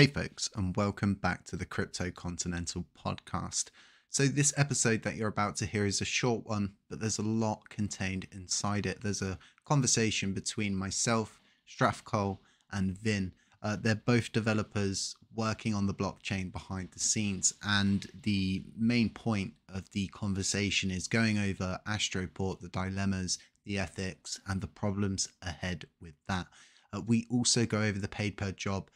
Hey, folks, and welcome back to the Crypto Continental podcast. So, this episode that you're about to hear is a short one, but there's a lot contained inside it. There's a conversation between myself, Strathcole, and Vin. Uh, they're both developers working on the blockchain behind the scenes, and the main point of the conversation is going over Astroport, the dilemmas, the ethics, and the problems ahead with that. Uh, we also go over the paid per job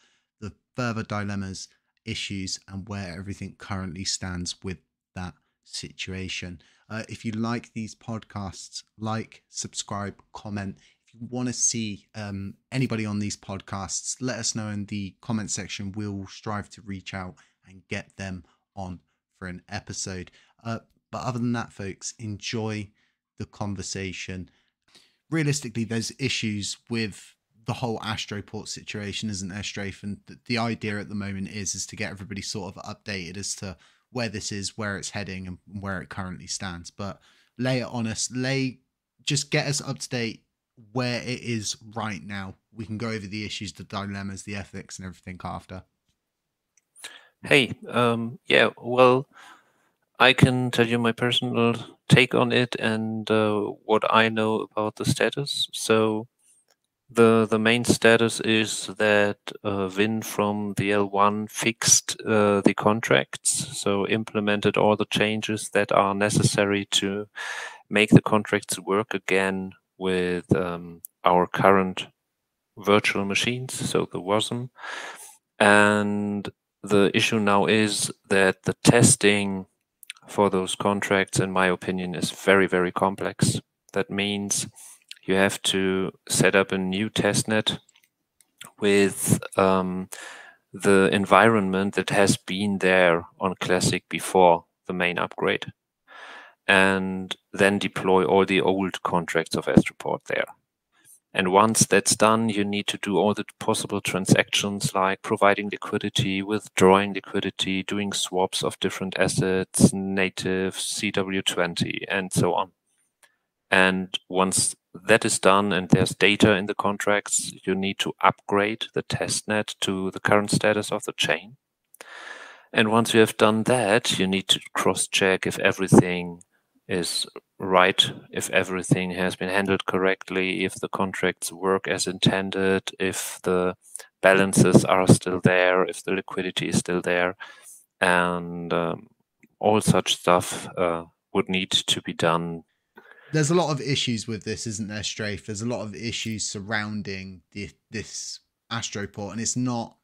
further dilemmas, issues, and where everything currently stands with that situation. Uh, if you like these podcasts, like, subscribe, comment. If you want to see um, anybody on these podcasts, let us know in the comment section. We'll strive to reach out and get them on for an episode. Uh, but other than that, folks, enjoy the conversation. Realistically, there's issues with the whole Astroport situation, isn't there, Strafe? And the, the idea at the moment is is to get everybody sort of updated as to where this is, where it's heading, and where it currently stands. But lay it on us, lay just get us up to date where it is right now. We can go over the issues, the dilemmas, the ethics, and everything after. Hey, um, yeah, well, I can tell you my personal take on it and uh, what I know about the status. So the the main status is that uh, Vin from the L1 fixed uh, the contracts, so implemented all the changes that are necessary to make the contracts work again with um, our current virtual machines, so the WASM. And the issue now is that the testing for those contracts, in my opinion, is very, very complex. That means you have to set up a new testnet with um, the environment that has been there on Classic before the main upgrade, and then deploy all the old contracts of Astroport there. And once that's done, you need to do all the possible transactions like providing liquidity, withdrawing liquidity, doing swaps of different assets, native, CW20, and so on. And once that is done and there's data in the contracts, you need to upgrade the testnet to the current status of the chain. And once you have done that, you need to cross check if everything is right, if everything has been handled correctly, if the contracts work as intended, if the balances are still there, if the liquidity is still there, and um, all such stuff uh, would need to be done there's a lot of issues with this, isn't there, Strafe? There's a lot of issues surrounding the, this Astroport, and it's not.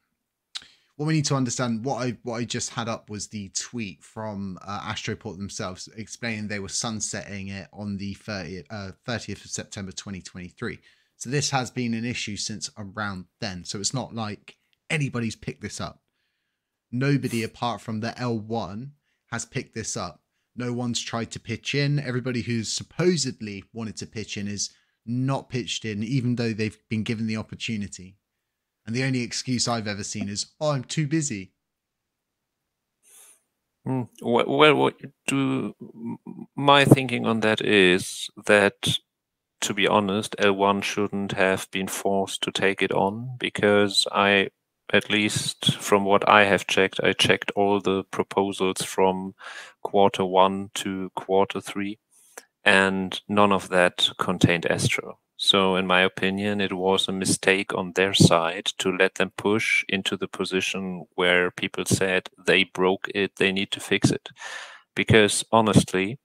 What we need to understand, what I what I just had up was the tweet from uh, Astroport themselves explaining they were sunsetting it on the 30th, uh, 30th of September 2023. So this has been an issue since around then. So it's not like anybody's picked this up. Nobody apart from the L1 has picked this up no one's tried to pitch in. Everybody who's supposedly wanted to pitch in is not pitched in, even though they've been given the opportunity. And the only excuse I've ever seen is, "Oh, I'm too busy." Mm. Well, do my thinking on that is that, to be honest, L1 shouldn't have been forced to take it on because I at least from what I have checked, I checked all the proposals from quarter one to quarter three, and none of that contained Astro. So, in my opinion, it was a mistake on their side to let them push into the position where people said they broke it, they need to fix it. Because honestly,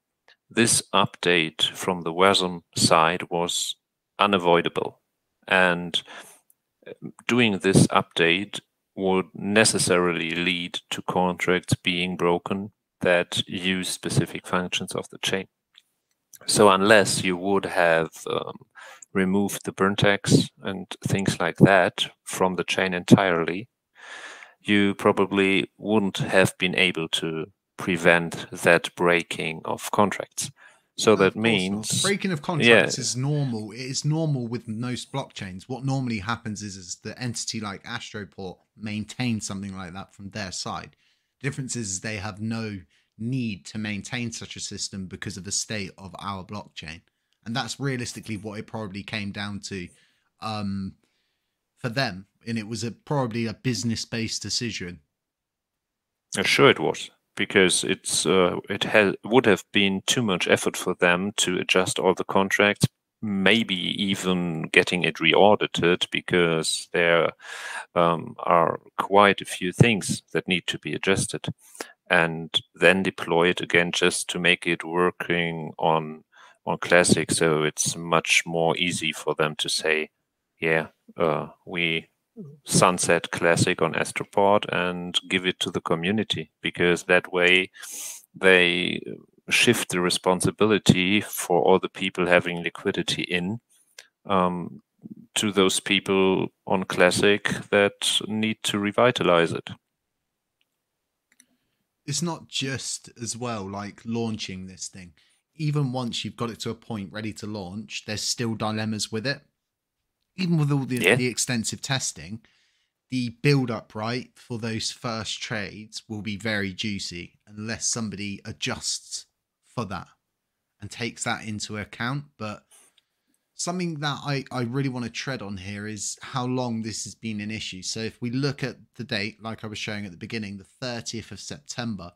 this update from the WASM side was unavoidable. And doing this update would necessarily lead to contracts being broken that use specific functions of the chain. So unless you would have um, removed the burn tax and things like that from the chain entirely, you probably wouldn't have been able to prevent that breaking of contracts. So that means breaking of contracts yeah. is normal. It is normal with most blockchains. What normally happens is, is the entity like Astroport maintains something like that from their side. The difference is they have no need to maintain such a system because of the state of our blockchain, and that's realistically what it probably came down to um, for them. and it was a probably a business based decision. Uh, sure, it was because it's uh, it had would have been too much effort for them to adjust all the contracts maybe even getting it re-audited because there um, are quite a few things that need to be adjusted and then deploy it again just to make it working on on classic. So it's much more easy for them to say yeah uh, we sunset classic on astroport and give it to the community because that way they shift the responsibility for all the people having liquidity in um, to those people on classic that need to revitalize it. It's not just as well like launching this thing. Even once you've got it to a point ready to launch there's still dilemmas with it even with all the, yeah. the extensive testing, the build up right for those first trades will be very juicy unless somebody adjusts for that and takes that into account. But something that I, I really want to tread on here is how long this has been an issue. So if we look at the date, like I was showing at the beginning, the 30th of September,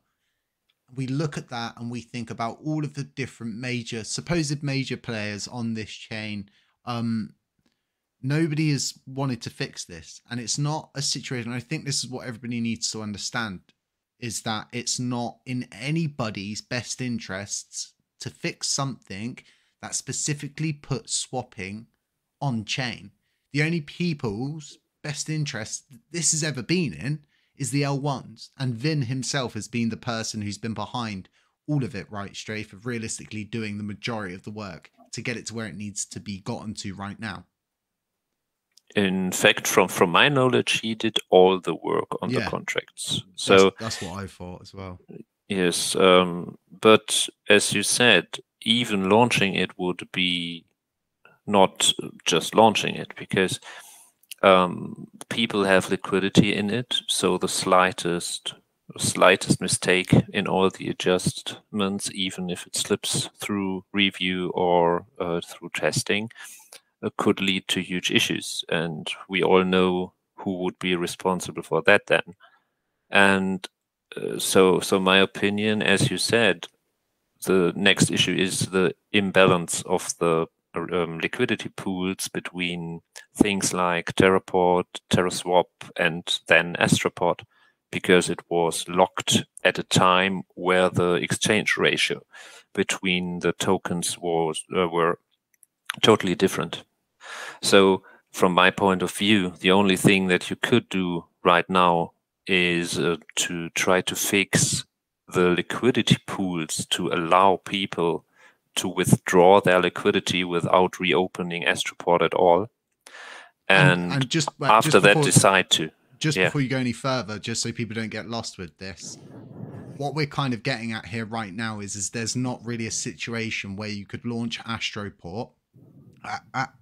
we look at that and we think about all of the different major, supposed major players on this chain, um, nobody has wanted to fix this. And it's not a situation i think this is what everybody needs to understand is that it's not in anybody's best interests to fix something that specifically puts swapping on chain. The only people's best interest this has ever been in is the l1s and vin himself has been the person who's been behind all of it right strafe of realistically doing the majority of the work to get it to where it needs to be gotten to right now in fact, from from my knowledge, he did all the work on yeah. the contracts. So that's, that's, what I thought as well. Yes, um, but as you said, even launching it would be not just launching it because um, people have liquidity in it. So the slightest slightest mistake in all the adjustments, even if it slips through review or uh, through testing, could lead to huge issues. And we all know who would be responsible for that then. And uh, so, so my opinion, as you said, the next issue is the imbalance of the um, liquidity pools between things like Terraport, TerraSwap, and then Astroport, because it was locked at a time where the exchange ratio between the tokens was uh, were totally different. So from my point of view, the only thing that you could do right now is uh, to try to fix the liquidity pools to allow people to withdraw their liquidity without reopening Astroport at all. And, and, just after just before, that, decide to. Just yeah. before you go any further, just so people don't get lost with this, what we're kind of getting at here right now is, is there's not really a situation where you could launch Astroport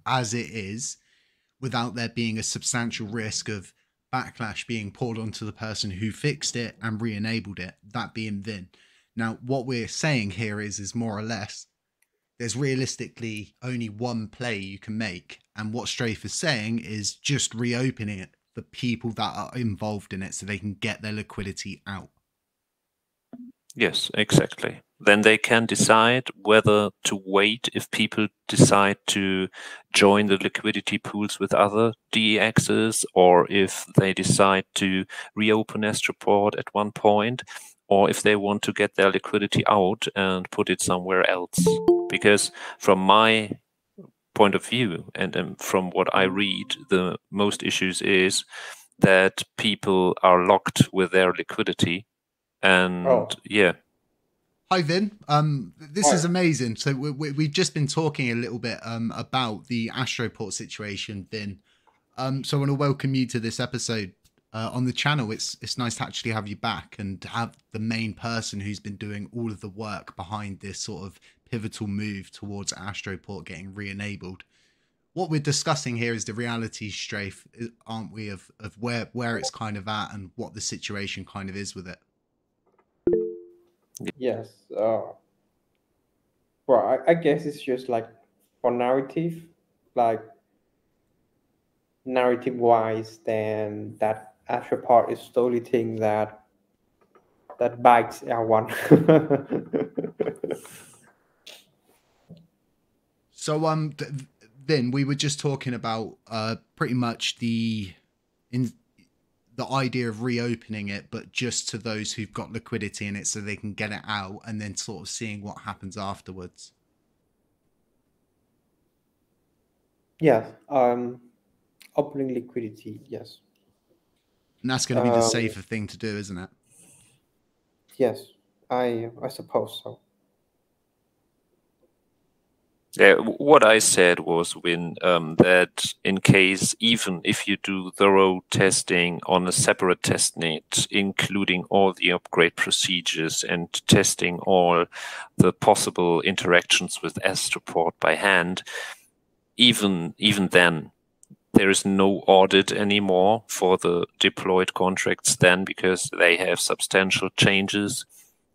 as it is without there being a substantial risk of backlash being poured onto the person who fixed it and re-enabled it that being vin now what we're saying here is is more or less there's realistically only one play you can make and what strafe is saying is just reopening it for people that are involved in it so they can get their liquidity out Yes, exactly. Then they can decide whether to wait if people decide to join the liquidity pools with other DEXs, or if they decide to reopen Astroport at one point, or if they want to get their liquidity out and put it somewhere else. Because from my point of view and um, from what I read, the most issues is that people are locked with their liquidity and oh. yeah. Hi Vin. Um, this Hi. is amazing. So we, we, have just been talking a little bit um, about the Astroport situation, Vin. Um, so I want to welcome you to this episode uh, on the channel. It's it's nice to actually have you back and have the main person who's been doing all of the work behind this sort of pivotal move towards Astroport getting re-enabled. What we're discussing here is the reality strafe, aren't we, of of where where it's kind of at and what the situation kind of is with it. Yes. Uh, well, I, I guess it's just like for narrative, like narrative wise, then that actual part is the thing that that bites L1. so um, th- then we were just talking about uh pretty much the in the idea of reopening it, but just to those who've got liquidity in it, so they can get it out, and then sort of seeing what happens afterwards. Yeah, Um, opening liquidity. Yes. And that's going to be the Um, safer thing to do, isn't it? Yes. I I suppose so. Yeah, what I said was, Win, um, that in case, even if you do thorough testing on a separate test net, including all the upgrade procedures and testing all the possible interactions with Astroport by hand, even even then, there is no audit anymore for the deployed contracts then because they have substantial changes.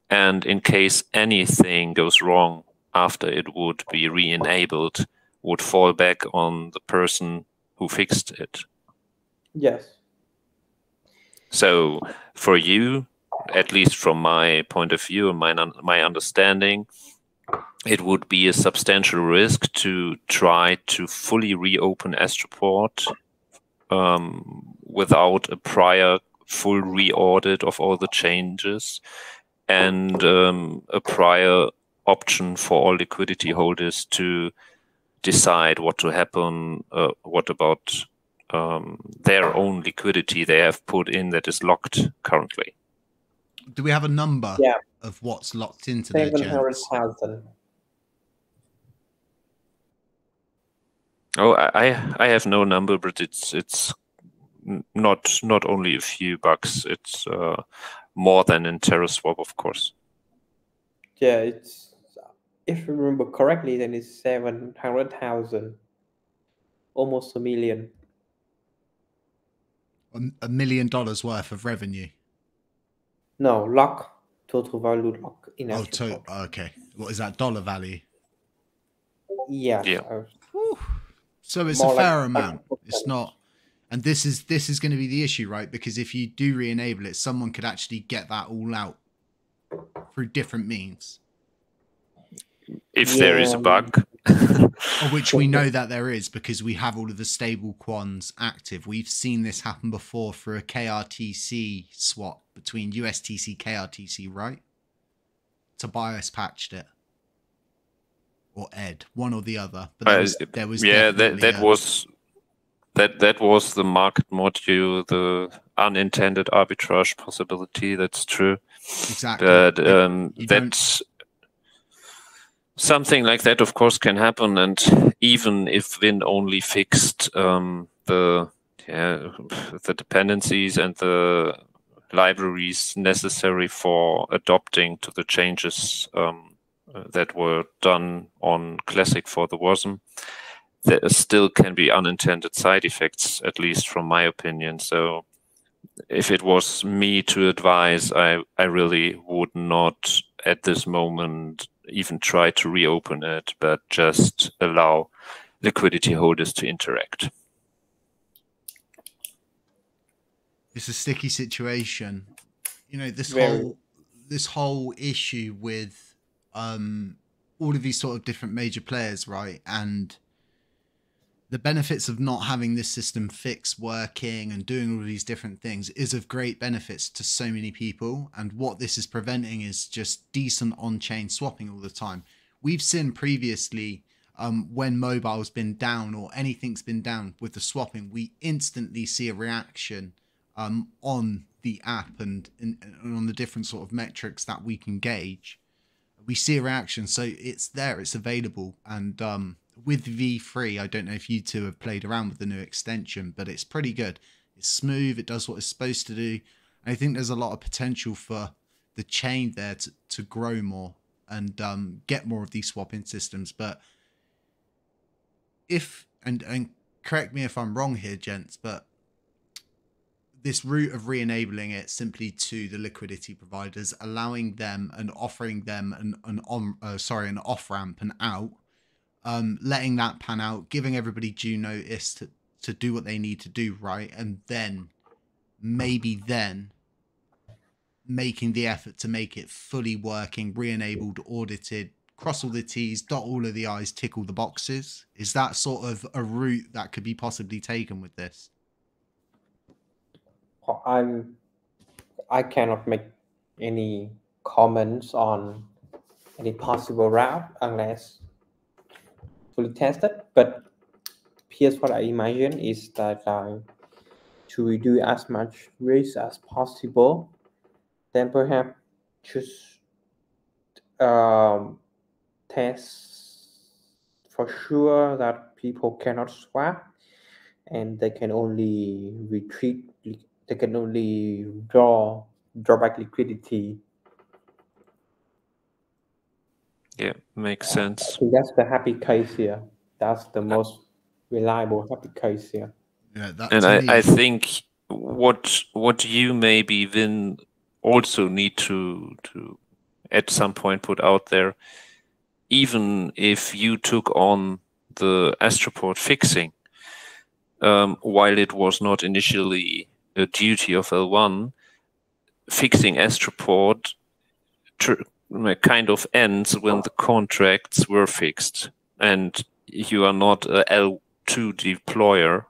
And in case anything goes wrong after it would be re-enabled would fall back on the person who fixed it. Yes. So for you, at least from my point of view and my my understanding, it would be a substantial risk to try to fully reopen Astroport um, without a prior full re-audit of all the changes and um, a prior option for all liquidity holders to decide what to happen, uh, what about um, their own liquidity they have put in that is locked currently. Do we have a number Yeah. of what's locked into their Seven hundred. Oh, I I- I have no number, but it's it's not not only a few bucks. It's uh, more than in TerraSwap, of course. Yeah, it's if I remember correctly, then it's seven hundred thousand, almost a million. A- A million dollars worth of revenue. No, lock total value lock in Oh, to- okay. What is that dollar value? Yeah. Yeah. uh, So it's More a like fair five amount. It's not, and this is this is going to be the issue, right? Because if you do re-enable it, someone could actually get that all out through different means, If there is a bug, which we know that there is because we have all of the stable coins active. We've seen this happen before for a KRTC swap between USTC KRTC, right? Tobias patched it. Or Ed, one or the other. But there Uh, was, there was yeah, that that a- was that that was the market module, the unintended arbitrage possibility. That's true. exactly. but But um, you don't- that's something like that of course can happen. And even if win only fixed um, the yeah, the dependencies and the libraries necessary for adopting to the changes um, that were done on classic for the wasm there still can be unintended side effects at least from my opinion. So if it was me to advise, I, I really would not at this moment even try to reopen it, but just allow liquidity holders to interact. it's a sticky situation. You know, this Very. whole this whole issue with um all of these sort of different major players, right? And the benefits of not having this system fixed, working, and doing all these different things is of great benefits to so many people. And what this is preventing is just decent on-chain swapping all the time. We've seen previously um, when mobile's been down or anything's been down with the swapping, we instantly see a reaction um, on the app and, and, and on the different sort of metrics that we can gauge. We see a reaction, so it's there, it's available. And um, with V3, I don't know if you two have played around with the new extension, but it's pretty good. It's smooth, it does what it's supposed to do. And I think there's a lot of potential for the chain there to, to grow more and um, get more of these swapping systems. But if and and correct me if I'm wrong here, gents, but this route of re-enabling it simply to the liquidity providers, allowing them and offering them an an on uh, sorry an off ramp and out, um, letting that pan out, giving everybody due notice to to do what they need to do right, and then maybe then making the effort to make it fully working, re-enabled, audited, cross all the T's, dot all of the I's, tick all the boxes? Is that sort of a route that could be possibly taken with this? I'm I cannot make any comments on any possible route unless fully tested. But here's what I imagine is that uh, to reduce as much risk as possible, then perhaps just um, test for sure that people cannot swap and they can only retreat they can only draw draw back liquidity Yeah, makes sense. think that's the happy case here that's the most reliable happy case here Yeah, that And I, me- I think what what you maybe then also need to to at some point put out there, even if you took on the Astroport fixing, um, while it was not initially a duty of L1, fixing Astroport tr- kind of ends when the contracts were fixed and you are not a L2 deployer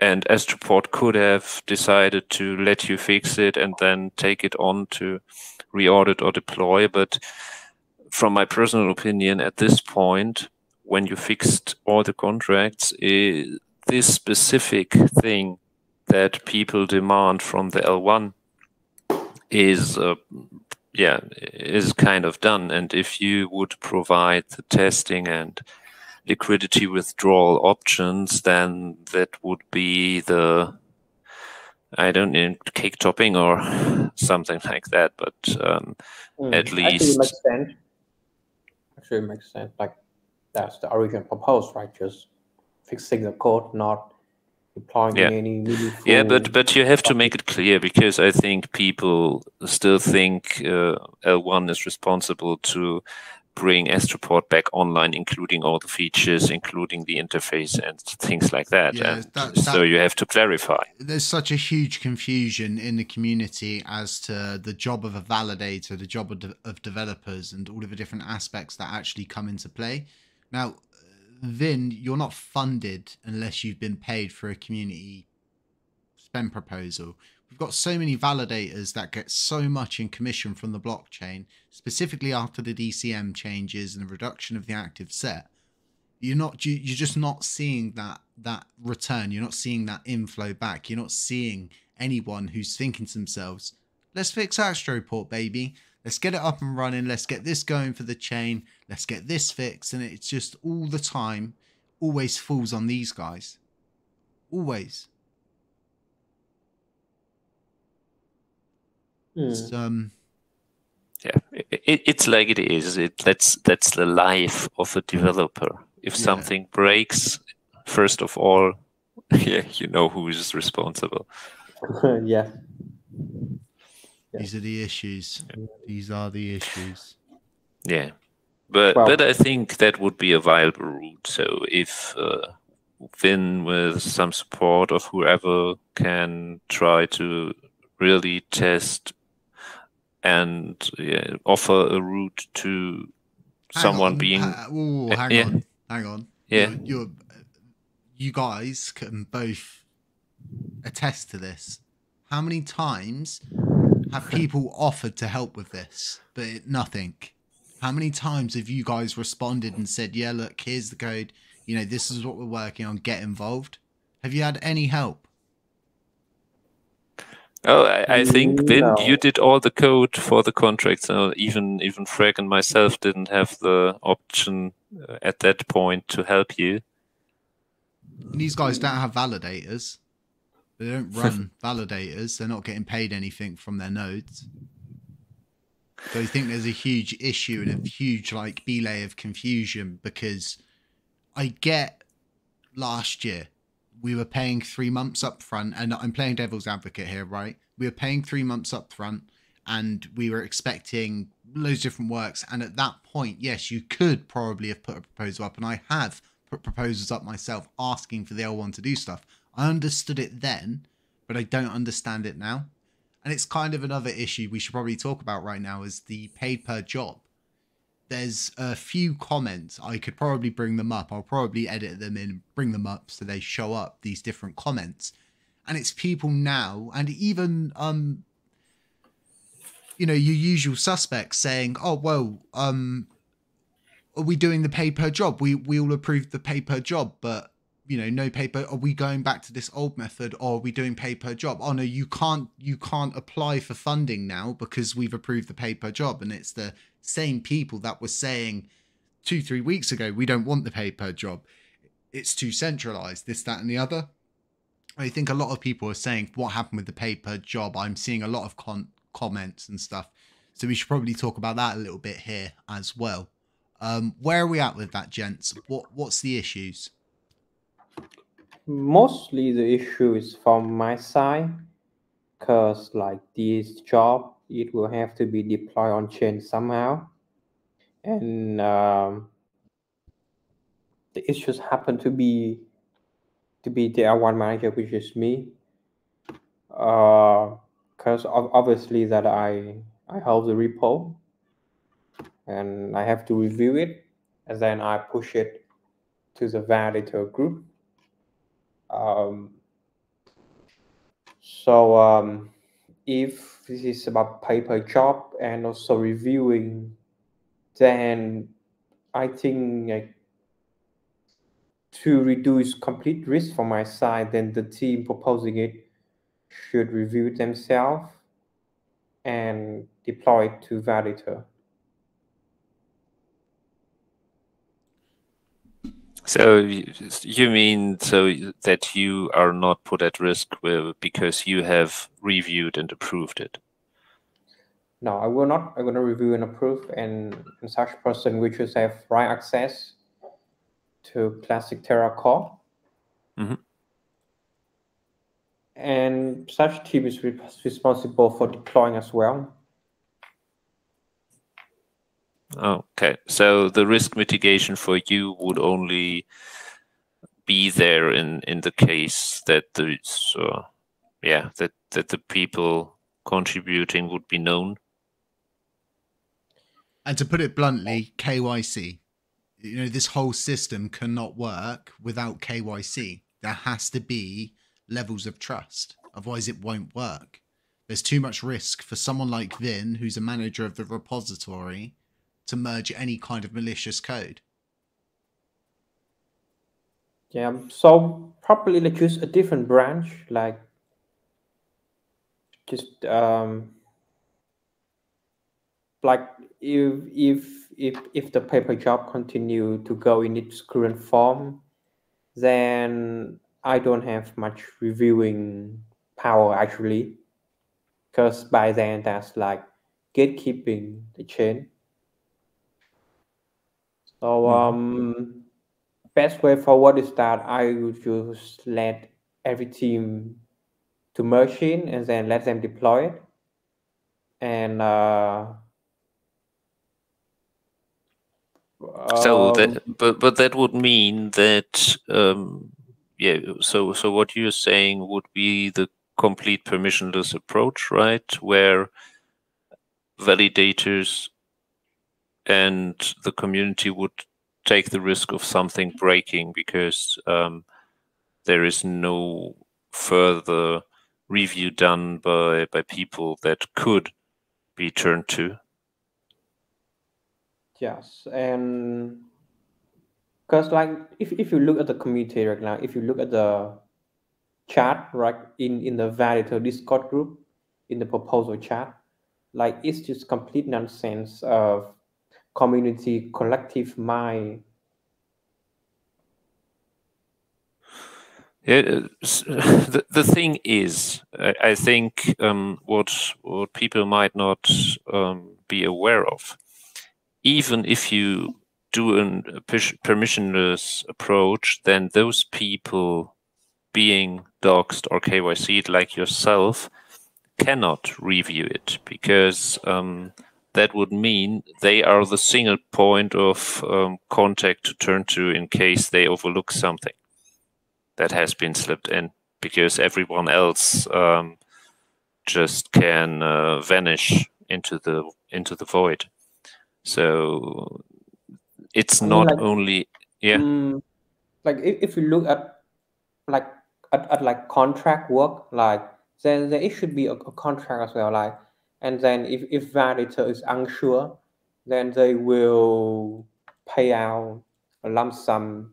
and Astroport could have decided to let you fix it and then take it on to reaudit or deploy. But from my personal opinion, at this point, when you fixed all the contracts, this specific thing that people demand from the L1 is, uh, yeah, is kind of done. And if you would provide the testing and liquidity withdrawal options, then that would be the I don't know cake topping or something like that. But um, Hmm, At actually it least- makes sense actually it makes sense like that's the original proposal right just fixing the code not deploying Yeah. any meaningful yeah, but but you have to make it clear because I think people still think uh, L1 is responsible to bring Astroport back online, including all the features, including the interface and things like that. Yeah, and that- so you have to clarify. there's such a huge confusion in the community as to the job of a validator, the job of, de- of developers, and all of the different aspects that actually come into play. Now, Vin, you're not funded unless you've been paid for a community spend proposal. We've got so many validators that get so much in commission from the blockchain, specifically after the DCM changes and the reduction of the active set. You're not you- you're just not seeing that that return. You're not seeing that inflow back. You're not seeing anyone who's thinking to themselves let's fix astroport baby let's get it up and running let's get this going for the chain let's get this fixed and it's just all the time always falls on these guys always Hmm. it's, um Yeah, it, it's like it is. It that's that's the life of a developer. If Yeah. something breaks, first of all, yeah, you know who is responsible. yeah Yeah. these are the issues these are the issues Yeah, but Well- but I think that would be a viable route. So if uh, Vin with some support of whoever can try to really test and yeah, offer a route to Hang someone on, being ha- ooh, Uh, hang yeah. on hang on Yeah. you're, you're you guys can both attest to this how many times have people offered to help with this but it, nothing how many times have you guys responded and said yeah look here's the code you know this is what we're working on get involved have you had any help Oh, I, I think Vin, No. you did all the code for the contracts. So even even Frank and myself didn't have the option uh, at that point to help you. And these guys don't have validators they don't run validators they're not getting paid anything from their nodes so I think there's a huge issue and a huge like belay of confusion because I get last year we were paying three months up front and I'm playing devil's advocate here, right? We were paying three months up front and we were expecting loads of different works. And at that point, yes, you could probably have put a proposal up, and I have put proposals up myself asking for the L1 to do stuff. I understood it then, but I don't understand it now. And it's kind of another issue we should probably talk about right now is the paid per job. There's a few comments. I could probably bring them up. I'll probably edit them in, bring them up so they show up these different comments. And it's people now and even um you know, your usual suspects saying, "Oh, well, um are we doing the pay per job? We we all approved the pay per job, but you know, no paper. Are we going back to this old method, or are we doing pay per job? Oh no, you can't you can't apply for funding now because we've approved the pay per job, and it's the same people that were saying two three weeks ago we don't want the pay per job. It's too centralized. This that and the other. I think a lot of people are saying what happened with the pay per job. I'm seeing a lot of con- comments and stuff, so we should probably talk about that a little bit here as well. Um, where are we at with that, gents? What what's the issues? Mostly the issue is from my side, because like this job, it will have to be deployed on chain somehow, and um, the issues happen to be to be the L1 manager, which is me. Because uh, obviously that I I hold the repo and I have to review it and then I push it to the validator group. Um, so um, if this is about paper job and also reviewing, then I think to reduce complete risk from my side, then the team proposing it should review themselves and deploy it to validator. So you mean so that you are not put at risk with, because you have reviewed and approved it? No, I will not. I'm going to review and approve, and, and such person which will have right access to classic Terra Core. Mm -hmm. And such team is re responsible for deploying as well. Oh, okay, so the risk mitigation for you would only be there in in the case that the yeah that that the people contributing would be known. And to put it bluntly, KYC. You know, this whole system cannot work without KYC. There has to be levels of trust, otherwise it won't work. There's too much risk for someone like Vin, who's a manager of the repository, to merge any kind of malicious code. Yeah, so probably like use a different branch, like just um, like if if if if the paper job continue to go in its current form, then I don't have much reviewing power actually, because by then that's like gatekeeping the chain. So mm-hmm. um, best way forward is that I would just let every team to merge in and then let them deploy it. And uh, so that um, but but that would mean that um, yeah so so what you're saying would be the complete permissionless approach right where validators and the community would take the risk of something breaking because um, there is no further review done by by people that could be turned to. Yes, and because like if, if you look at the community right now, if you look at the chat right in in the validator Discord group, in the proposal chat, like it's just complete nonsense of community collective mind? Yeah, the, the thing is, I, I think um, what what people might not um, be aware of, even if you do a permissionless approach, then those people being doxed or KYC'd like yourself cannot review it because um, that would mean they are the single point of um, contact to turn to in case they overlook something that has been slipped in. because everyone else um, just can uh, vanish into the into the void. So it's mean, not like- only yeah Mm, like if, if you look at like at, at like contract work, like then, then it should be a, a contract as well. Like and then if, if validator is unsure, then they will pay out a lump sum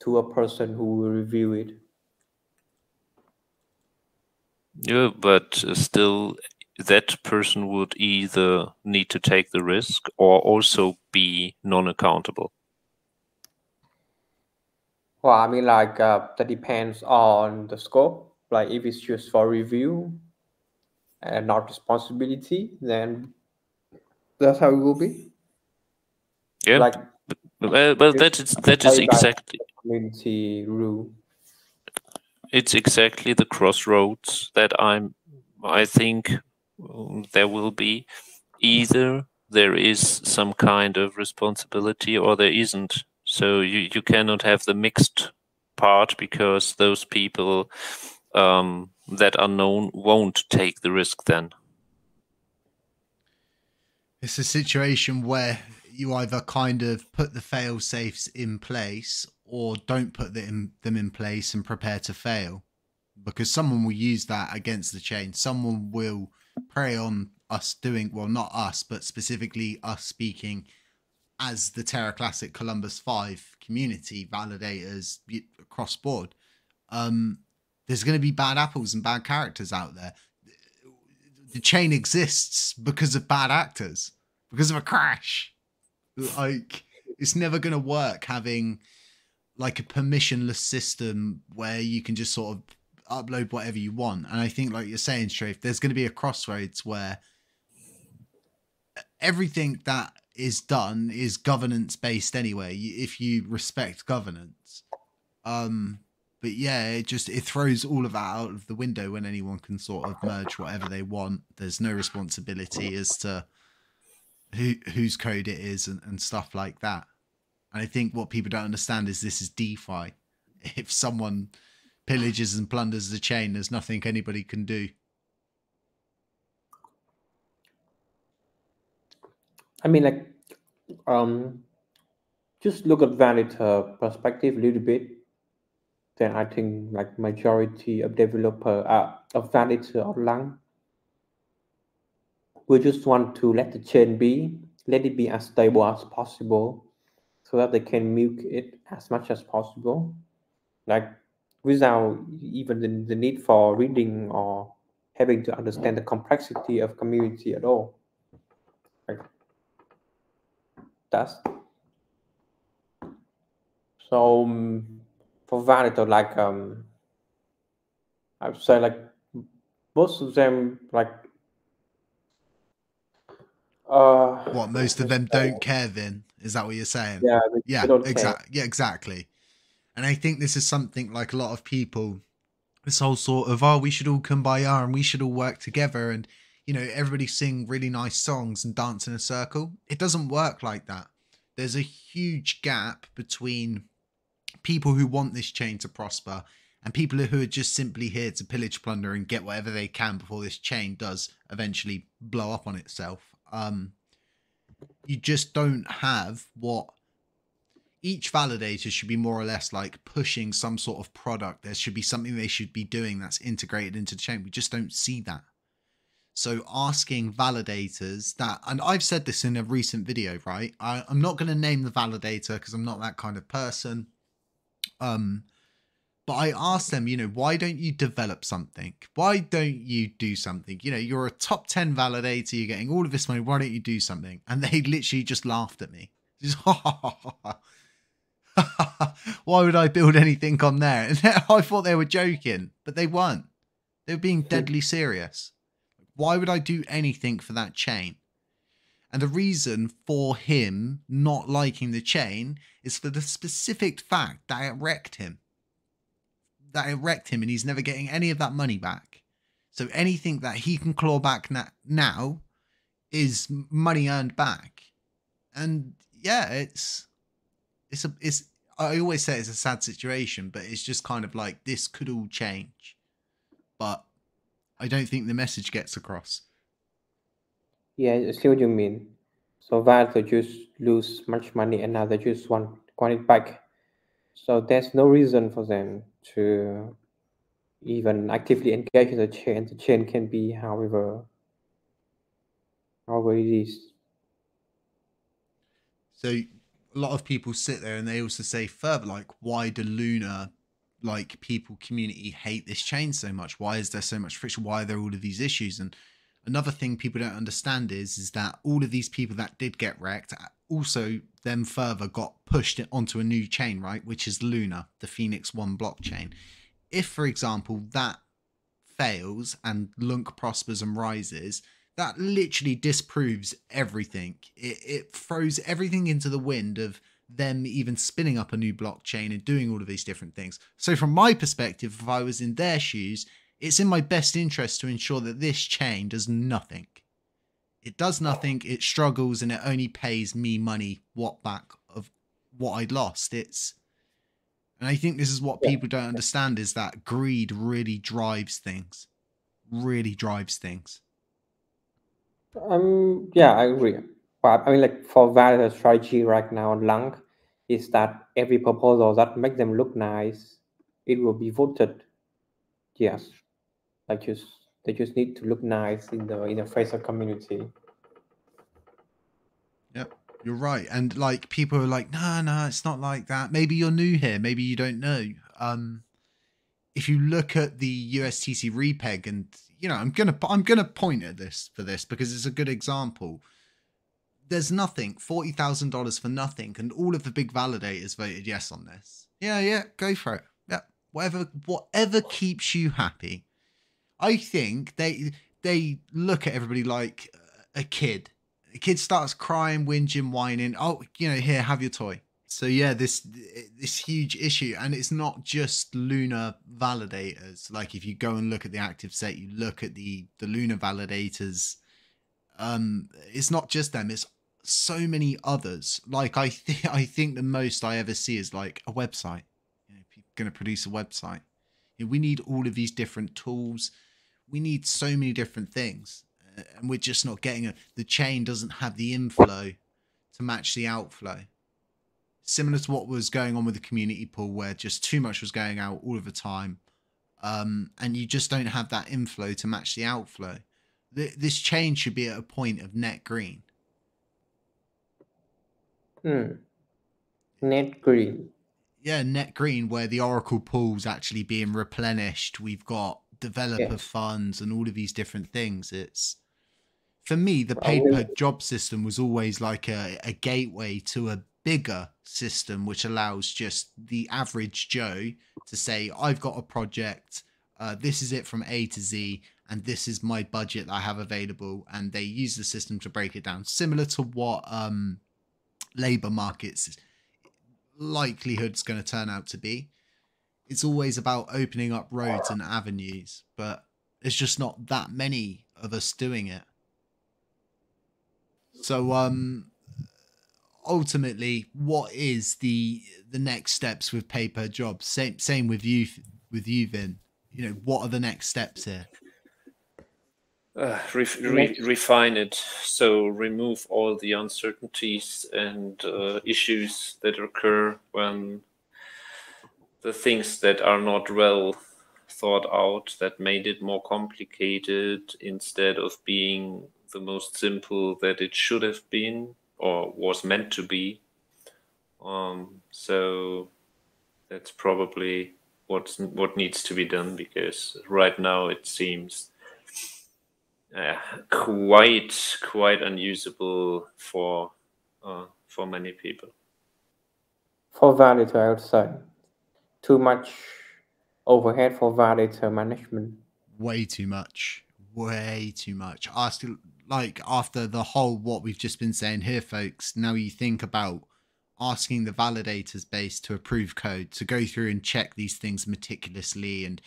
to a person who will review it. yeah, but still that person would either need to take the risk or also be non-accountable. Well, I mean, like uh, that depends on the scope. Like if it's just for review and not responsibility, then that's how it will be. Yeah, Like well, well that is that is exactly community rule. it's exactly the crossroads that I'm I think there will be either there is some kind of responsibility or there isn't so you, you cannot have the mixed part because those people um, that are known won't take the risk then It's a situation where you either kind of put the fail safes in place or don't put them, in place and prepare to fail because someone will use that against the chain. Someone will prey on us doing, well, not us, but specifically us speaking as the Terra Classic Columbus 5 community validators across board. Um, there's going to be bad apples and bad characters out there. The chain exists because of bad actors, because of a crash. Like, it's never going to work having like a permissionless system where you can just sort of upload whatever you want. And I think, like you're saying, Strafe, there's going to be a crossroads where everything that is done is governance based anyway. If you respect governance, um, but yeah, it just it throws all of that out of the window when anyone can sort of merge whatever they want. There's no responsibility as to who whose code it is and, and stuff like that. And I think what people don't understand is this is DeFi. If someone pillages and plunders the chain, there's nothing anybody can do. I mean, like, um, just look at validator perspective a little bit. Then I think like majority of developer uh, of validator online we just want to let the chain be, let it be as stable as possible, so that they can milk it as much as possible, like without even the, the need for reading or having to understand the complexity of community at all. Like that's so um, for validator, like um, I would say like most of them like uh What most of them don't care, then? Is that what you're saying? yeah they, yeah they exactly yeah exactly. And i think this is something like a lot of people this whole sort of oh we should all come by kumbaya and we should all work together and you know everybody sing really nice songs and dance in a circle. It doesn't work like that. There's a huge gap between people who want this chain to prosper and people who are just simply here to pillage plunder and get whatever they can before this chain does eventually blow up on itself um you just don't have what each validator should be more or less like pushing some sort of product. There should be something they should be doing that's integrated into the chain. We just don't see that. So asking validators that, and I've said this in a recent video, right? I, I'm not going to name the validator because I'm not that kind of person. Um, but I asked them, you know, why don't you develop something? Why don't you do something? You know, you're a top 10 validator, you're getting all of this money. Why don't you do something? And they literally just laughed at me. Just, why would I build anything on there? And I thought they were joking, but they weren't. They were being deadly serious. Why would I do anything for that chain? And the reason for him not liking the chain is for the specific fact that it wrecked him. That it wrecked him and he's never getting any of that money back. So anything that he can claw back na- now is money earned back. And yeah, it's it's a it's I always say it's a sad situation, but it's just kind of like this could all change. But I don't think the message gets across. Yeah, I see what you mean. So while they just lose much money and now they just want want it back. So there's no reason for them to even actively engage in the chain. The chain can be however however it is. So a lot of people sit there and they also say further, like, why do Luna, like people community, hate this chain so much? Why is there so much friction? Why are there all of these issues? And another thing people don't understand is is that all of these people that did get wrecked uh, also then further got pushed onto a new chain, right? Which is Luna, the Phoenix One blockchain. If, for example, that fails and LUNC prospers and rises, that literally disproves everything. It, it throws everything into the wind of them even spinning up a new blockchain and doing all of these different things. So, from my perspective, if I was in their shoes, it's in my best interest to ensure that this chain does nothing. It does nothing, it struggles, and it only pays me money what back of what I'd lost. It's and I think this is what people don't understand is that greed really drives things. Really drives things. Um, yeah, I agree. But I mean, like for valid strategy right now on LUNC is that every proposal that makes them look nice, it will be voted. Yes, like just they just need to look nice in the in the face of community. Yep, you're right. And like people are like, no, no, it's not like that. Maybe you're new here. Maybe you don't know. Um, if you look at the USTC repeg and you know, I'm gonna I'm gonna point at this for this because it's a good example. There's nothing, forty thousand dollars for nothing, and all of the big validators voted yes on this. Yeah, yeah, go for it. Yeah, whatever, whatever keeps you happy. I think they they look at everybody like a kid. A kid starts crying, whinging, whining. Oh, you know, here, have your toy. So yeah this this huge issue. And it's not just Luna validators. Like if you go and look at the active set you look at the the Luna validators um it's not just them it's so many others. Like i think i think the most i ever see is like a website. You know, going to produce a website. You know, we need all of these different tools we need so many different things and we're just not getting it the chain doesn't have the inflow to match the outflow similar to what was going on with the community pool, where just too much was going out all of the time, um, and you just don't have that inflow to match the outflow. This chain should be at a point of net green. Hmm. Net green. Yeah, net green, where the Oracle pool's actually being replenished. We've got developer yes. funds and all of these different things. It's for me, the paid per job system was always like a, a gateway to a bigger system which allows just the average Joe to say, I've got a project, uh, this is it from A to Z, and this is my budget that I have available. And they use the system to break it down, similar to what um, labor markets likelihood's going to turn out to be. It's always about opening up roads and avenues, but it's just not that many of us doing it. So um ultimately, what is the the next steps with pay per job? Same same with you with you, Vin. You know, what are the next steps here? Uh, re- re- refine it. So remove all the uncertainties and uh, issues that occur when the things that are not well thought out that made it more complicated instead of being the most simple that it should have been or was meant to be. Um, so that's probably what's what needs to be done because right now it seems uh, quite quite unusable for uh, for many people. For value to say too much overhead for validator management. Way too much. Way too much. I still like after the whole what we've just been saying here, folks, now you think about asking the validators base to approve code, to go through and check these things meticulously and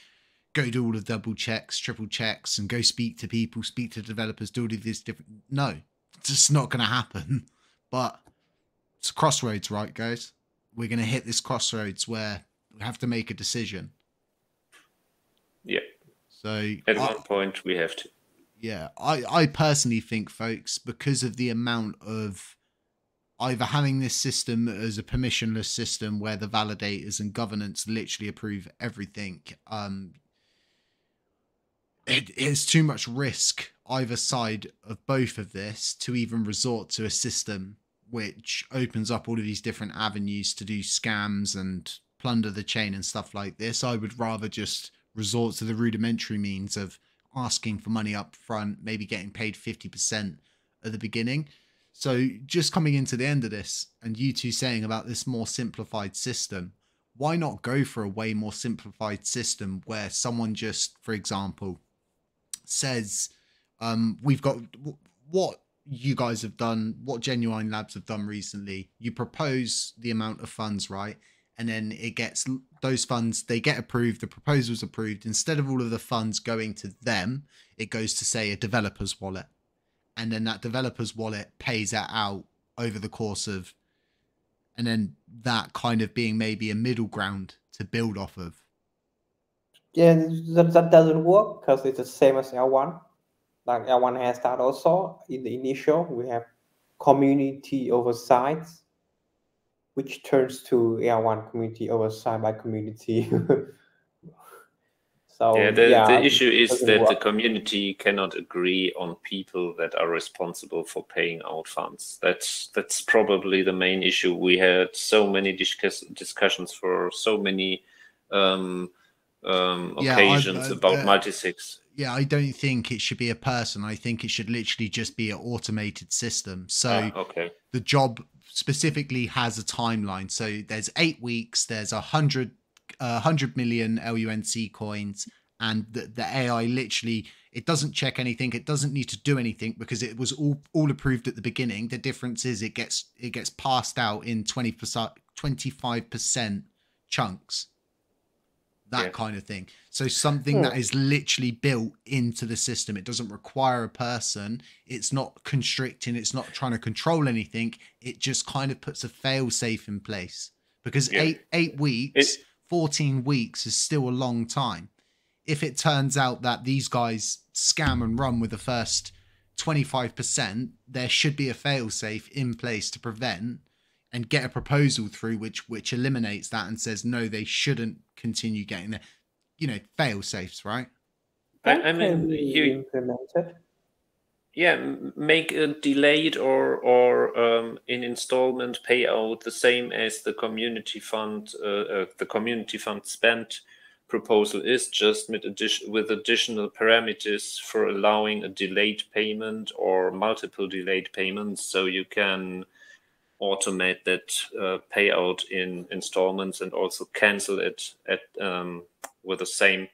go do all the double checks, triple checks, and go speak to people, speak to developers, do all of these different. No, it's just not going to happen. But it's a crossroads, right, guys? we're going to hit this crossroads where have to make a decision. Yeah. So At I- one point, we have to. yeah, I, I personally think, folks, because of the amount of either having this system as a permissionless system where the validators and governance literally approve everything, um, it is too much risk either side of both of this to even resort to a system which opens up all of these different avenues to do scams and plunder the chain and stuff like this. I would rather just resort to the rudimentary means of asking for money up front, maybe getting paid 50% at the beginning. So, just coming into the end of this, and you two saying about this more simplified system, why not go for a way more simplified system where someone just, for example, says, um, We've got what you guys have done, what Genuine Labs have done recently. You propose the amount of funds, right? And then it gets those funds, they get approved, the proposal's approved. Instead of all of the funds going to them, it goes to, say, a developer's wallet and then that developer's wallet pays that out over the course of and then that kind of being maybe a middle ground to build off of Yeah, that, that doesn't work because it's the same as L1. Like L1 has that also. In the initial, we have community oversight, which turns to L1 community oversight by community. so yeah, the, yeah, the issue is doesn't that the community cannot agree on people that are responsible for paying out funds. That's that's probably the main issue. We had so many discuss, discussions for so many um, um, Yeah, I- occasions I- about uh, multisigs. yeah i don't think it should be a person i think it should literally just be an automated system so Ah, okay. the job specifically has a timeline. So there's eight weeks, there's a hundred, uh, hundred million LUNC coins, and the, the AI literally it doesn't check anything. It doesn't need to do anything because it was all all approved at the beginning. The difference is it gets it gets passed out in 20 25 percent chunks. That Yeah. kind of thing. So something that hmm. is literally built into the system. It doesn't require a person. It's not constricting. It's not trying to control anything. It just kind of puts a fail safe in place. Because Yeah. eight eight weeks, fourteen weeks is still a long time. If it turns out that these guys scam and run with the first twenty five percent, there should be a fail safe in place to prevent and get a proposal through which which eliminates that and says no, they shouldn't continue getting there. You know, fail safes, right? I, That I mean, can you implemented. yeah make a delayed or or um, in installment payout the same as the community fund uh, uh, the community fund spent proposal is just with, addition, with additional parameters for allowing a delayed payment or multiple delayed payments so you can automate that uh, payout in installments and also cancel it at um, with the same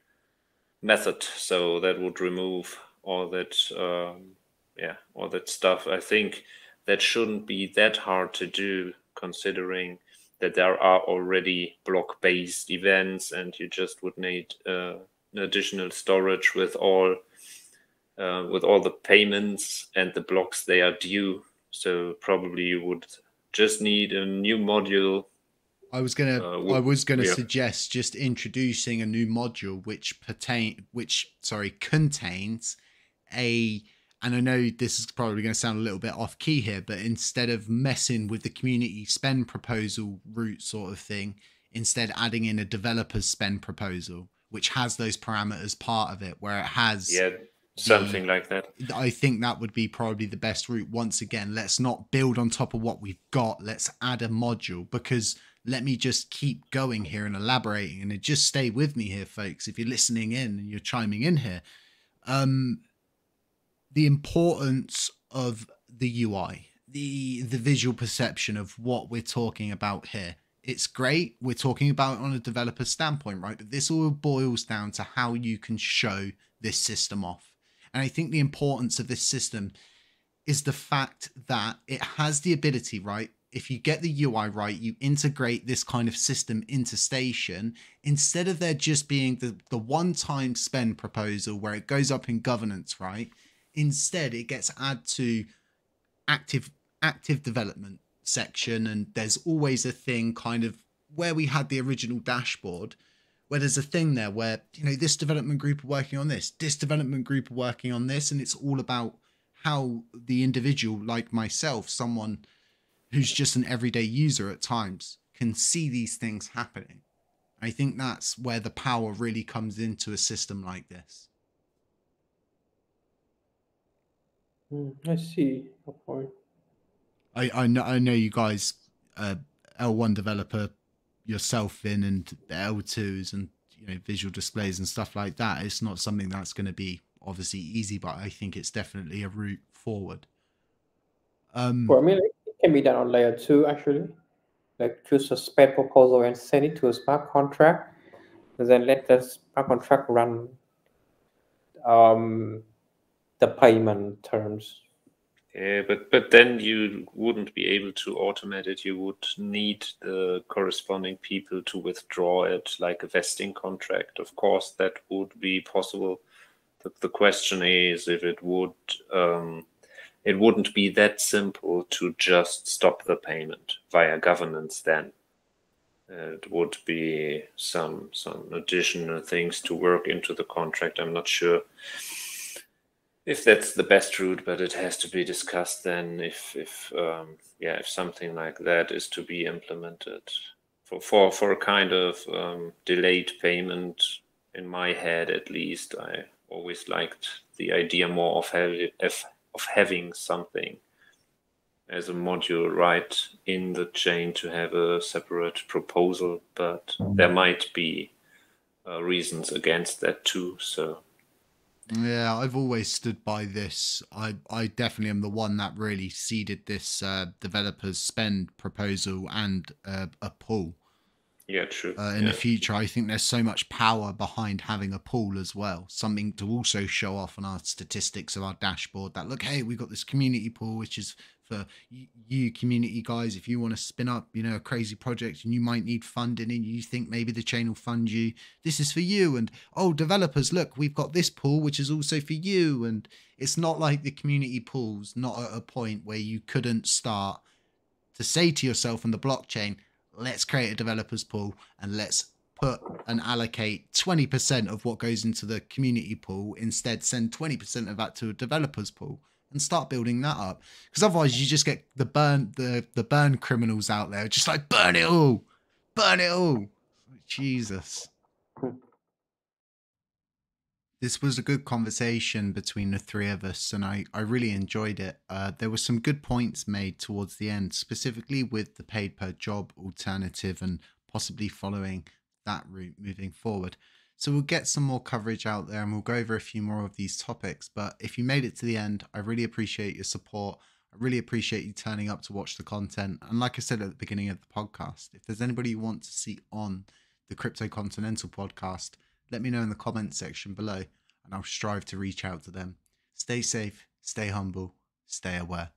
method. So that would remove all that um, yeah all that stuff. I think that shouldn't be that hard to do considering that there are already block based events and you just would need uh, additional storage with all uh, with all the payments and the blocks they are due. So probably you would just need a new module I was gonna Uh, I was gonna yeah. suggest just introducing a new module which pertain which sorry contains a and I know this is probably going to sound a little bit off key here, but instead of messing with the community spend proposal route sort of thing, instead adding in a developer's spend proposal, which has those parameters part of it, where it has yeah something like that I think that would be probably the best route. Once again, let's not build on top of what we've got. Let's add a module because let me just keep going here and elaborating and just stay with me here, folks. If you're listening in and you're chiming in here, um, the importance of the UI, the the visual perception of what we're talking about here. It's great. We're talking about it on a developer standpoint, right? But this all boils down to how you can show this system off. And I think the importance of this system is the fact that it has the ability, right? If you get the UI right, you integrate this kind of system into Station instead of there just being the, the one time spend proposal where it goes up in governance, right? Instead, it gets added to active active development. section, and there's always a thing kind of where we had the original dashboard, where there's a thing there where, you know, this development group are working on this, this development group are working on this, and it's all about how the individual, like myself, someone who's just an everyday user at times, can see these things happening. I think that's where the power really comes into a system like this. Mm, I see your point. I, I know I know you guys, uh, L1 developer yourself in and the L2s and you know visual displays and stuff like that. It's not something that's going to be obviously easy, but I think it's definitely a route forward. Um, Well, I mean, it can be done on layer two actually. Like choose a spec proposal and send it to a smart contract, and then let the smart contract run um, the payment terms. Yeah, but but then you wouldn't be able to automate it. You would need the corresponding people to withdraw it, like a vesting contract. Of course, that would be possible. The, the question is if it would um, it wouldn't be that simple to just stop the payment via governance. Then it would be some some additional things to work into the contract. I'm not sure if that's the best route, but it has to be discussed then if if um, yeah if something like that is to be implemented for for for a kind of um, delayed payment. In my head, at least, I always liked the idea more of having of having something as a module right in the chain to have a separate proposal, but there might be uh, reasons against that too. So Yeah, I've always stood by this. I I definitely am the one that really seeded this uh, developers spend proposal and uh, a pool. yeah, true. Uh, in yeah. the future, I think there's so much power behind having a pool as well. Something to also show off on our statistics of our dashboard that look, hey, we've got this community pool, which is for you community guys. If you want to spin up, you know, a crazy project and you might need funding and you think maybe the chain will fund you, this is for you. And oh, developers, look, we've got this pool, which is also for you. And it's not like the community pools, not at a point where you couldn't start to say to yourself on the blockchain, let's create a developers pool and let's put and allocate 20% of what goes into the community pool instead send 20% of that to a developers pool and start building that up. Because otherwise you just get the burn the the burn criminals out there just like burn it all! Burn it all! Jesus. This was a good conversation between the three of us and i i really enjoyed it. Uh, there were some good points made towards the end specifically with the paid per job alternative and possibly following that route moving forward so we'll get some more coverage out there and we'll go over a few more of these topics but if you made it to the end i really appreciate your support I really appreciate you turning up to watch the content. And like I said at the beginning of the podcast, if there's anybody you want to see on the Crypto Continental podcast, let me know in the comments section below and I'll strive to reach out to them. Stay safe, stay humble, stay aware.